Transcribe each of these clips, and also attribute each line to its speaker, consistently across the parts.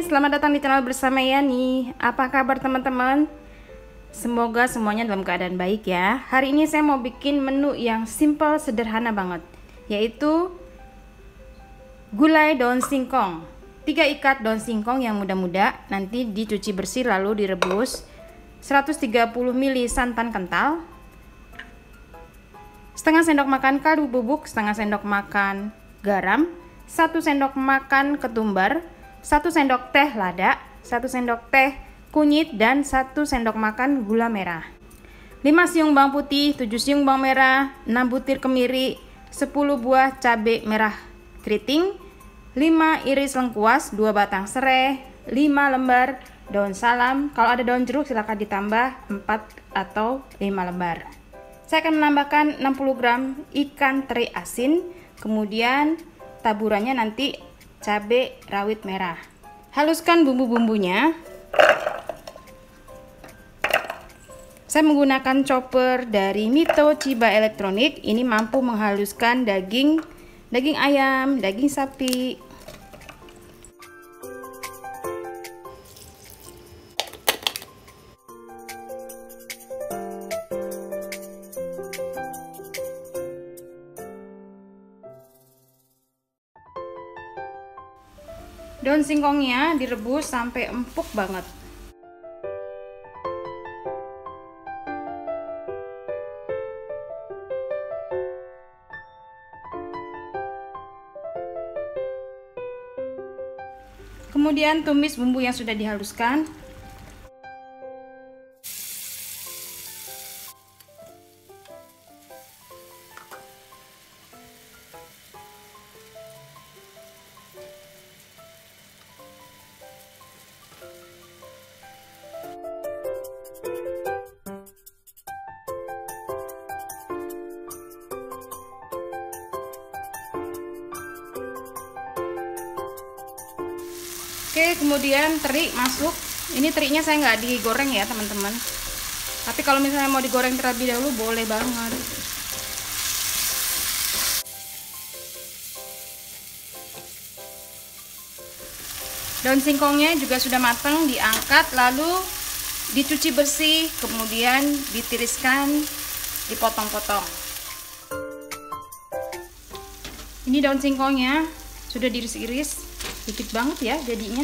Speaker 1: selamat datang di channel bersama Yani. Apa kabar teman-teman? Semoga semuanya dalam keadaan baik ya. Hari ini saya mau bikin menu yang simple, sederhana banget, yaitu gulai daun singkong. Tiga ikat daun singkong yang muda-muda, nanti dicuci bersih lalu direbus. 130 ml santan kental, setengah sendok makan kaldu bubuk, setengah sendok makan garam, satu sendok makan ketumbar, 1 sendok teh lada, 1 sendok teh kunyit, dan 1 sendok makan gula merah. 5 siung bawang putih, 7 siung bawang merah, 6 butir kemiri, 10 buah cabai merah keriting, 5 iris lengkuas, 2 batang serai, 5 lembar daun salam. Kalau ada daun jeruk silahkan ditambah 4 atau 5 lembar. Saya akan menambahkan 60 gram ikan teri asin, kemudian taburannya nanti cabai rawit merah. Haluskan bumbu-bumbunya. Saya menggunakan chopper dari Mito Chiba Elektronik. Ini mampu menghaluskan daging daging ayam, daging sapi, Daun singkongnya direbus sampai empuk banget. Kemudian tumis bumbu yang sudah dihaluskan. Oke, kemudian teri masuk. Ini terinya saya nggak digoreng ya, teman-teman. Tapi kalau misalnya mau digoreng terlebih dahulu boleh banget. Daun singkongnya juga sudah matang, diangkat lalu dicuci bersih, kemudian ditiriskan, dipotong-potong. Ini daun singkongnya sudah diiris-iris sedikit banget ya jadinya.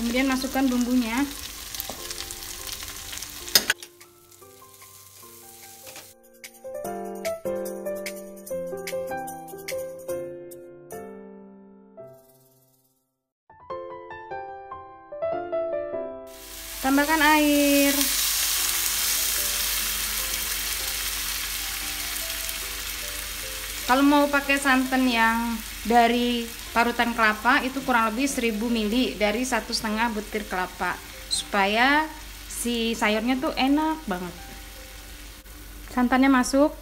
Speaker 1: Kemudian masukkan bumbunya. Tambahkan air. Kalau mau pakai santan yang dari parutan kelapa itu kurang lebih 1000 ml dari satu setengah butir kelapa supaya si sayurnya tuh enak banget. Santannya masuk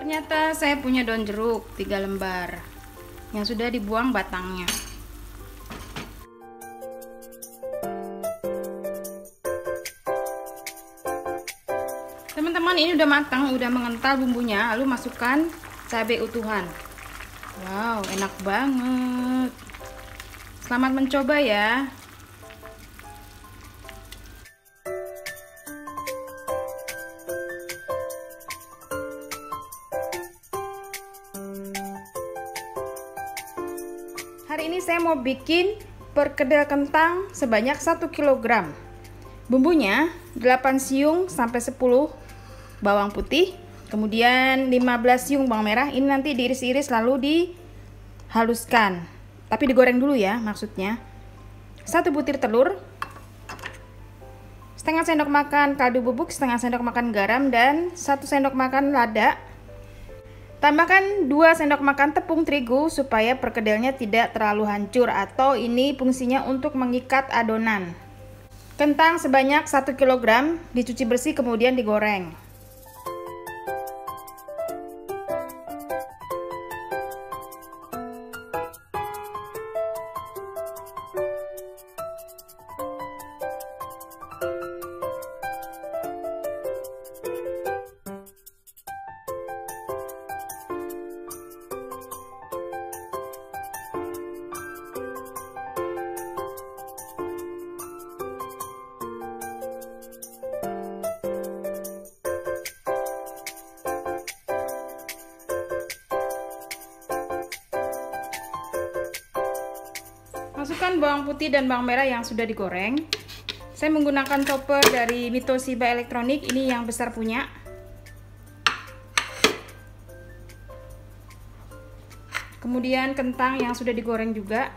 Speaker 1: Ternyata saya punya daun jeruk 3 lembar yang sudah dibuang batangnya. Teman-teman ini udah matang, udah mengental bumbunya, lalu masukkan cabai utuhan. Wow, enak banget. Selamat mencoba ya. Hari ini saya mau bikin perkedel kentang sebanyak 1 kg. Bumbunya 8 siung sampai 10 bawang putih, kemudian 15 siung bawang merah. Ini nanti diiris-iris lalu dihaluskan. Tapi digoreng dulu ya maksudnya. Satu butir telur, setengah sendok makan kaldu bubuk, setengah sendok makan garam dan satu sendok makan lada Tambahkan 2 sendok makan tepung terigu supaya perkedelnya tidak terlalu hancur atau ini fungsinya untuk mengikat adonan. Kentang sebanyak 1 kg dicuci bersih kemudian digoreng. Siapkan bawang putih dan bawang merah yang sudah digoreng. Saya menggunakan chopper dari Mitoshiba Elektronik, ini yang besar punya. Kemudian kentang yang sudah digoreng juga.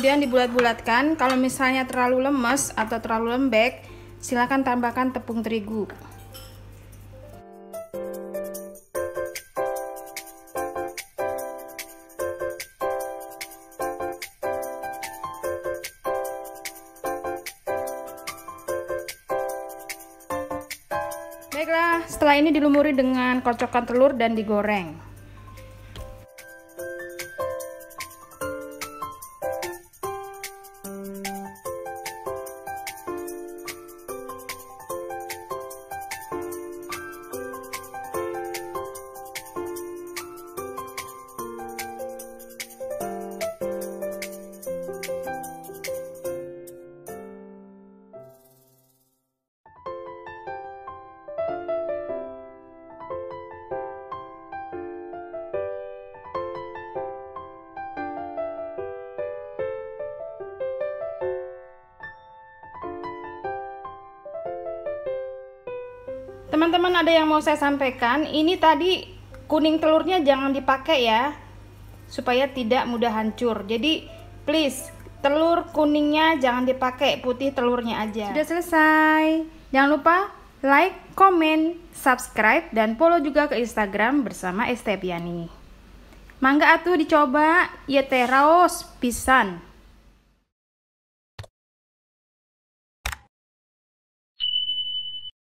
Speaker 1: Kemudian dibulat-bulatkan kalau misalnya terlalu lemes atau terlalu lembek silakan tambahkan tepung terigu Baiklah, setelah ini dilumuri dengan kocokan telur dan digoreng. Teman-teman ada yang mau saya sampaikan? Ini tadi kuning telurnya jangan dipakai ya supaya tidak mudah hancur. Jadi please telur kuningnya jangan dipakai putih telurnya aja. Sudah selesai. Jangan lupa like, comment, subscribe dan follow juga ke Instagram bersama Estepiani mangga atuh dicoba? Ya teh raos pisan